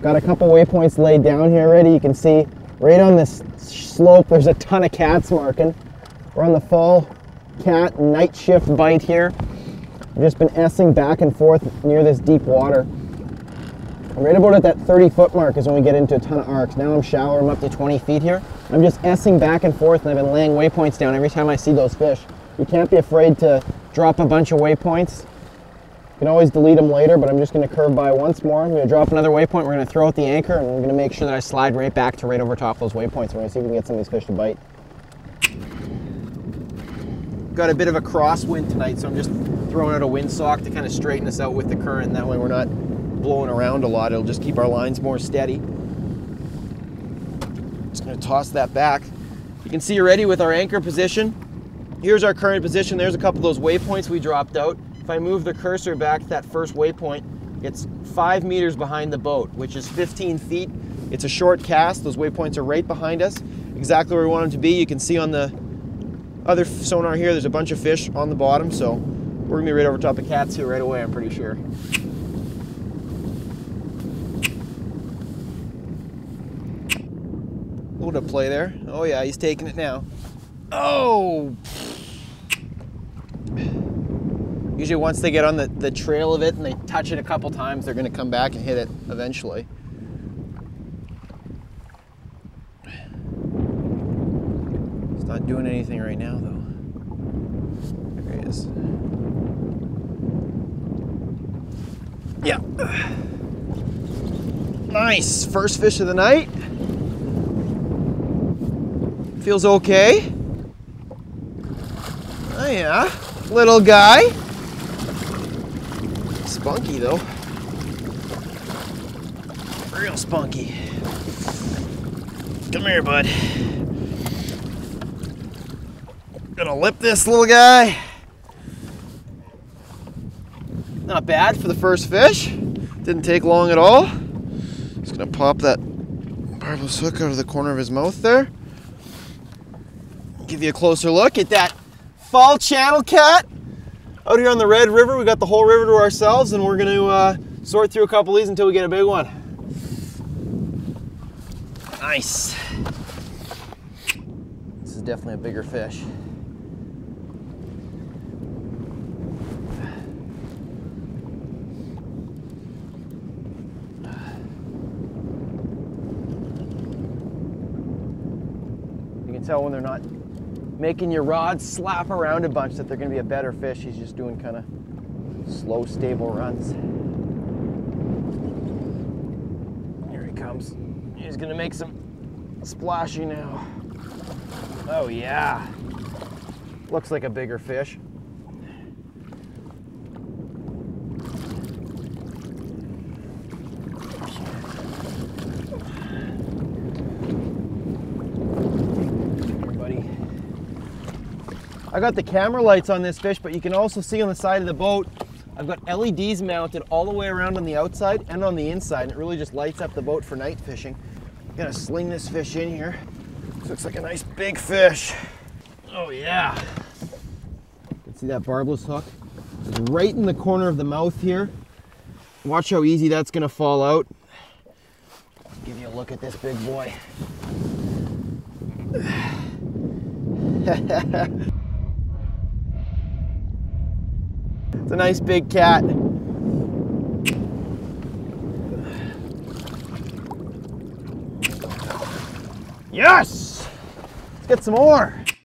Got a couple waypoints laid down here already. You can see right on this slope, there's a ton of cats marking. We're on the fall cat night shift bite here. I've just been S-ing back and forth near this deep water. Right about at that 30 foot mark is when we get into a ton of arcs. Now I'm shallower, I'm up to 20 feet here. I'm just S-ing back and forth and I've been laying waypoints down every time I see those fish. You can't be afraid to drop a bunch of waypoints. You can always delete them later, but I'm just gonna curve by once more. I'm gonna drop another waypoint, we're gonna throw out the anchor, and we're gonna make sure that I slide right back to right over top those waypoints. We're gonna see if we can get some of these fish to bite. Got a bit of a crosswind tonight, so I'm just throwing out a windsock to kind of straighten us out with the current, that way we're not blowing around a lot. It'll just keep our lines more steady. Just gonna toss that back. You can see already with our anchor position. Here's our current position. There's a couple of those waypoints we dropped out. If I move the cursor back to that first waypoint, it's five meters behind the boat, which is 15 feet. It's a short cast. Those waypoints are right behind us, exactly where we want them to be. You can see on the other sonar here, there's a bunch of fish on the bottom, so we're gonna be right over top of cats here right away, I'm pretty sure. A little bit of play there. Oh yeah, he's taking it now. Oh! Usually once they get on the, the trail of it and they touch it a couple times, they're gonna come back and hit it eventually. It's not doing anything right now though. There he is. Yeah. Nice, first fish of the night. Feels okay. Oh yeah, little guy. Spunky though. Real spunky. Come here, bud. Gonna lip this little guy. Not bad for the first fish. Didn't take long at all. Just gonna pop that barbless hook out of the corner of his mouth there. Give you a closer look at that fall channel cat out here on the Red River. We got the whole river to ourselves, and we're to uh, sort through a couple of these until we get a big one. Nice. This is definitely a bigger fish. You can tell when they're not making your rod slap around a bunch that they're going to be a better fish. He's just doing kind of slow, stable runs. Here he comes. He's going to make some splashy now. Oh, yeah. Looks like a bigger fish. I got the camera lights on this fish, but you can also see on the side of the boat, I've got LEDs mounted all the way around on the outside and on the inside, and it really just lights up the boat for night fishing. I'm gonna sling this fish in here. This looks like a nice big fish. Oh yeah. Can See that barbless hook? It's right in the corner of the mouth here. Watch how easy that's gonna fall out. Give you a look at this big boy. It's a nice big cat. Yes! Let's get some more.